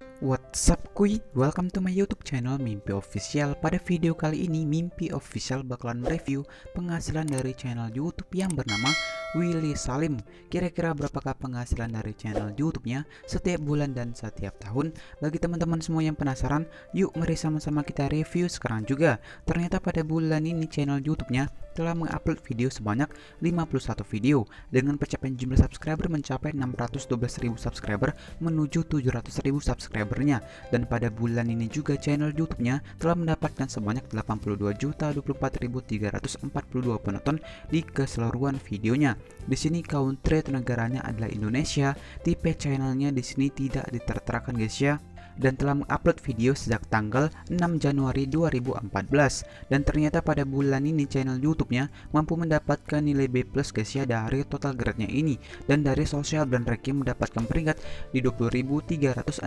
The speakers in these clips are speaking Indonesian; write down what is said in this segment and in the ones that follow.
What's up kuy? Welcome to my youtube channel Mimpi Official Pada video kali ini Mimpi Official bakalan review penghasilan dari channel youtube yang bernama Willy Salim Kira-kira berapakah penghasilan dari channel youtube-nya setiap bulan dan setiap tahun? Bagi teman-teman semua yang penasaran, yuk mari sama-sama kita review sekarang juga Ternyata pada bulan ini channel youtube-nya telah mengupload video sebanyak 51 video dengan pencapaian jumlah subscriber mencapai 612.000 subscriber menuju 700.000 subscribernya dan pada bulan ini juga channel YouTube-nya telah mendapatkan sebanyak 82.024.342 penonton di keseluruhan videonya. Di sini country negaranya adalah Indonesia. Tipe channelnya di sini tidak diterterakan guys ya dan telah mengupload video sejak tanggal 6 Januari 2014 dan ternyata pada bulan ini channel YouTube-nya mampu mendapatkan nilai B+ guys ya dari total grade-nya ini. Dan dari social brand ranking mendapatkan peringkat di 20.361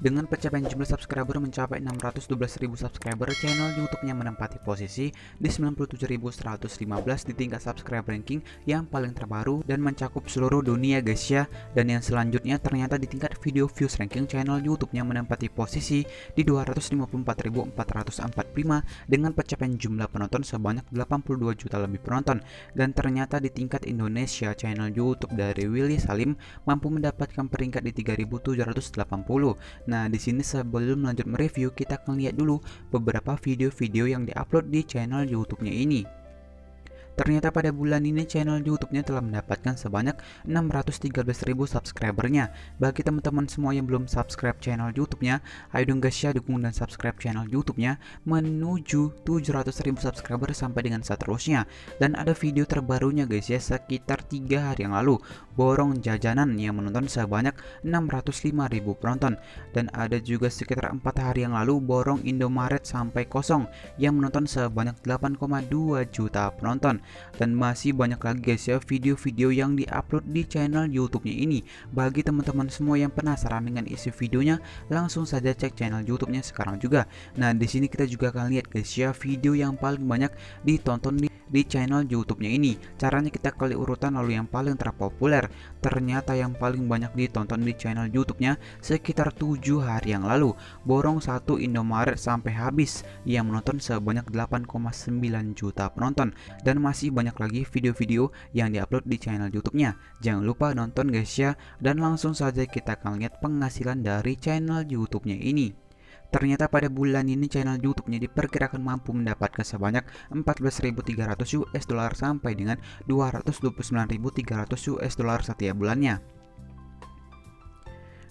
dengan pencapaian jumlah subscriber mencapai 612.000 subscriber channel YouTube-nya menempati posisi di 97.115 di tingkat subscriber ranking yang paling terbaru dan mencakup seluruh dunia guys ya dan yang selanjutnya ternyata di tingkat video views ranking channel YouTube YouTube-nya menempati posisi di 254.445 dengan pencapaian jumlah penonton sebanyak 82 juta lebih penonton dan ternyata di tingkat Indonesia channel YouTube dari Willy Salim mampu mendapatkan peringkat di 3780. Nah, di sini sebelum lanjut mereview kita akan lihat dulu beberapa video-video yang diupload di channel YouTube-nya ini. Ternyata pada bulan ini channel YouTube-nya telah mendapatkan sebanyak 613.000 subscribernya. Bagi teman-teman semua yang belum subscribe channel YouTube-nya, ayo dong guys ya dukung dan subscribe channel YouTube-nya menuju 700.000 subscriber sampai dengan seterusnya. Dan ada video terbarunya guys ya sekitar 3 hari yang lalu, borong jajanan yang menonton sebanyak 605.000 penonton. Dan ada juga sekitar 4 hari yang lalu borong Indomaret sampai kosong yang menonton sebanyak 8,2 juta penonton dan masih banyak lagi guys ya video-video yang diupload di channel YouTube-nya ini. Bagi teman-teman semua yang penasaran dengan isi videonya, langsung saja cek channel YouTube-nya sekarang juga. Nah, di sini kita juga akan lihat guys ya video yang paling banyak ditonton di di channel YouTube-nya ini. Caranya kita klik urutan lalu yang paling terpopuler. Ternyata yang paling banyak ditonton di channel YouTube-nya sekitar 7 hari yang lalu. Borong satu Indomaret sampai habis yang menonton sebanyak 8,9 juta penonton dan masih banyak lagi video-video yang diupload di channel YouTube-nya. Jangan lupa nonton guys ya dan langsung saja kita akan lihat penghasilan dari channel YouTube-nya ini. Ternyata pada bulan ini channel YouTube-nya diperkirakan mampu mendapatkan sebanyak 14.300 US dollar sampai dengan 229.300 US dollar setiap bulannya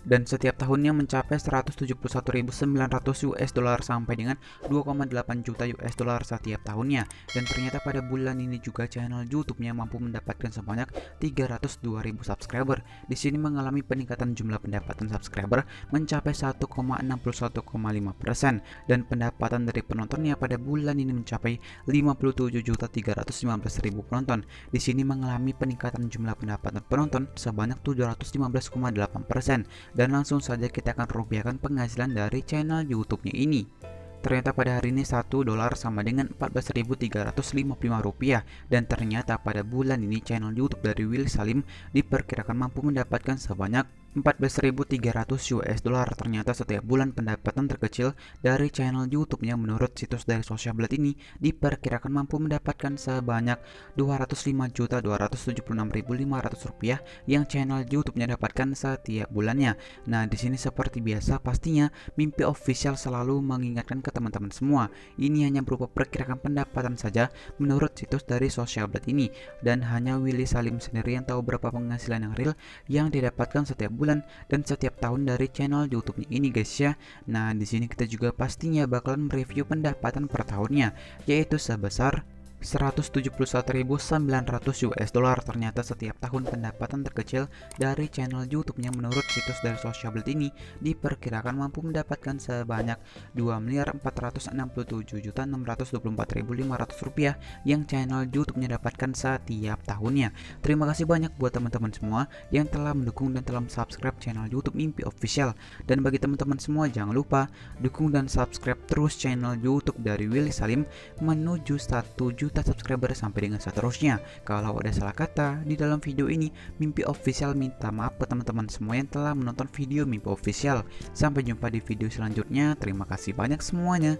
dan setiap tahunnya mencapai 171.900 US dollar sampai dengan 2,8 juta US dollar setiap tahunnya dan ternyata pada bulan ini juga channel YouTube-nya mampu mendapatkan sebanyak 302.000 subscriber. Di sini mengalami peningkatan jumlah pendapatan subscriber mencapai 1,61,5% dan pendapatan dari penontonnya pada bulan ini mencapai 57.315.000 penonton. Di sini mengalami peningkatan jumlah pendapatan penonton sebanyak 715,8% dan langsung saja kita akan rupiahkan penghasilan dari channel YouTube-nya ini. Ternyata pada hari ini 1 dolar sama dengan 14.355 rupiah dan ternyata pada bulan ini channel YouTube dari Will Salim diperkirakan mampu mendapatkan sebanyak 14.300 US dollar. Ternyata setiap bulan pendapatan terkecil dari channel YouTube-nya menurut situs dari Social Blade ini diperkirakan mampu mendapatkan sebanyak 205.276.500 rupiah yang channel YouTube-nya dapatkan setiap bulannya. Nah, di sini seperti biasa pastinya Mimpi Official selalu mengingatkan ke teman-teman semua, ini hanya berupa perkiraan pendapatan saja menurut situs dari Social Blade ini. Dan hanya Willy Salim sendiri yang tahu berapa penghasilan yang real yang didapatkan setiap bulan bulan dan setiap tahun dari channel YouTube ini guys ya. Nah, di sini kita juga pastinya bakalan mereview pendapatan per tahunnya yaitu sebesar 171.900 US dollar ternyata setiap tahun pendapatan terkecil dari channel YouTube-nya menurut situs dari Socialblade ini diperkirakan mampu mendapatkan sebanyak 2.467.624.500 rupiah yang channel YouTube-nya dapatkan setiap tahunnya. Terima kasih banyak buat teman-teman semua yang telah mendukung dan telah subscribe channel YouTube Mimpi Official dan bagi teman-teman semua jangan lupa dukung dan subscribe terus channel YouTube dari Willy Salim menuju 1 juta juta subscriber sampai dengan seterusnya. Kalau ada salah kata di dalam video ini, Mimpi Official minta maaf ke teman-teman semua yang telah menonton video Mimpi Official. Sampai jumpa di video selanjutnya. Terima kasih banyak semuanya.